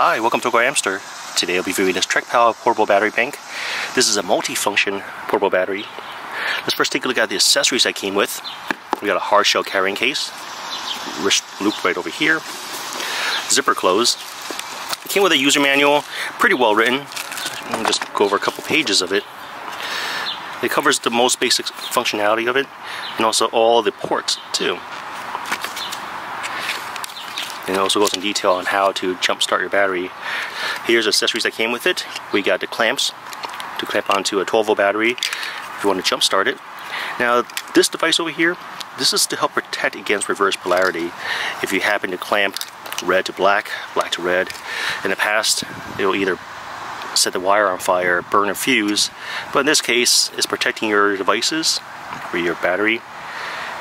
Hi, welcome to Hamster. Today I'll be reviewing this Trek Power portable battery bank. This is a multi-function portable battery. Let's first take a look at the accessories I came with. We got a hard shell carrying case, wrist loop right over here, zipper close. It came with a user manual, pretty well written. I'll just go over a couple pages of it. It covers the most basic functionality of it, and also all the ports too. And it also goes in detail on how to jump start your battery. Here's accessories that came with it. We got the clamps to clamp onto a 12 volt battery if you want to jump start it. Now this device over here, this is to help protect against reverse polarity. If you happen to clamp red to black, black to red, in the past it'll either set the wire on fire, burn a fuse, but in this case it's protecting your devices or your battery.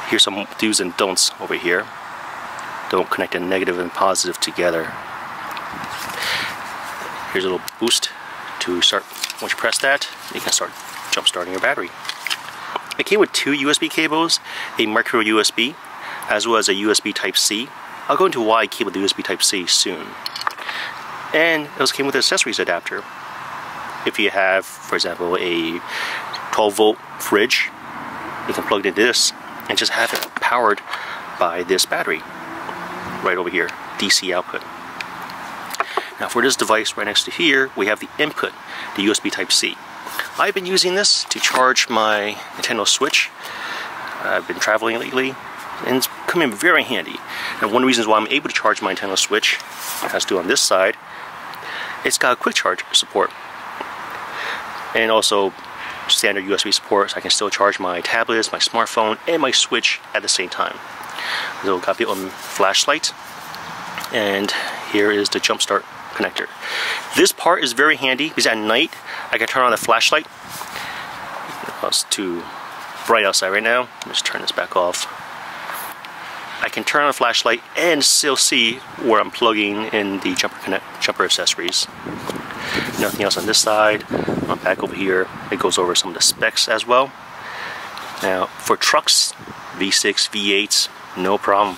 Here's some do's and don'ts over here don't connect a negative and positive together. Here's a little boost to start. Once you press that, you can start jump starting your battery. It came with two USB cables, a micro USB, as well as a USB Type-C. I'll go into why it came with the USB Type-C soon. And it also came with an accessories adapter. If you have, for example, a 12 volt fridge, you can plug it into this and just have it powered by this battery right over here, DC output. Now for this device right next to here, we have the input, the USB Type-C. I've been using this to charge my Nintendo Switch. I've been traveling lately, and it's come in very handy. And one of the reasons why I'm able to charge my Nintendo Switch, has to do on this side, it's got quick charge support. And also standard USB support, so I can still charge my tablets, my smartphone, and my Switch at the same time. So got the um, flashlight, and here is the jump start connector. This part is very handy because at night I can turn on the flashlight. It's too bright outside right now. Let's turn this back off. I can turn on the flashlight and still see where I'm plugging in the jumper connect jumper accessories. Nothing else on this side. I'm back over here. It goes over some of the specs as well. Now for trucks, V6, V8s, no problem.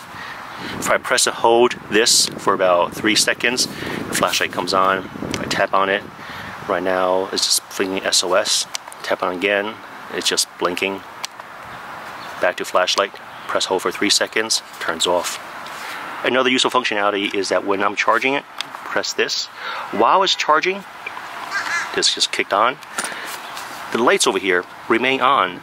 If I press and hold this for about three seconds, the flashlight comes on. I tap on it, right now it's just blinking SOS. Tap on again, it's just blinking. Back to flashlight, press hold for three seconds, turns off. Another useful functionality is that when I'm charging it, press this. While it's charging, this just kicked on. The lights over here remain on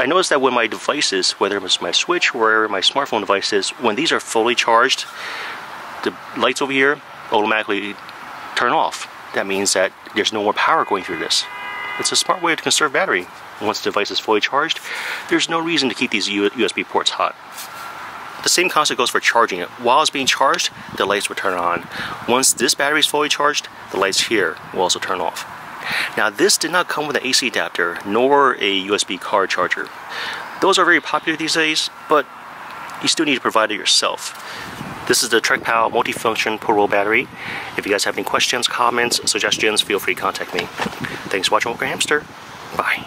I noticed that when my devices, whether it was my Switch or my smartphone devices, when these are fully charged, the lights over here automatically turn off. That means that there's no more power going through this. It's a smart way to conserve battery. Once the device is fully charged, there's no reason to keep these USB ports hot. The same concept goes for charging it. While it's being charged, the lights will turn on. Once this battery is fully charged, the lights here will also turn off. Now this did not come with an AC adapter nor a USB car charger. Those are very popular these days, but you still need to provide it yourself. This is the TrekPower multifunction portable battery. If you guys have any questions, comments, suggestions, feel free to contact me. Thanks for watching Awkward Hamster. Bye.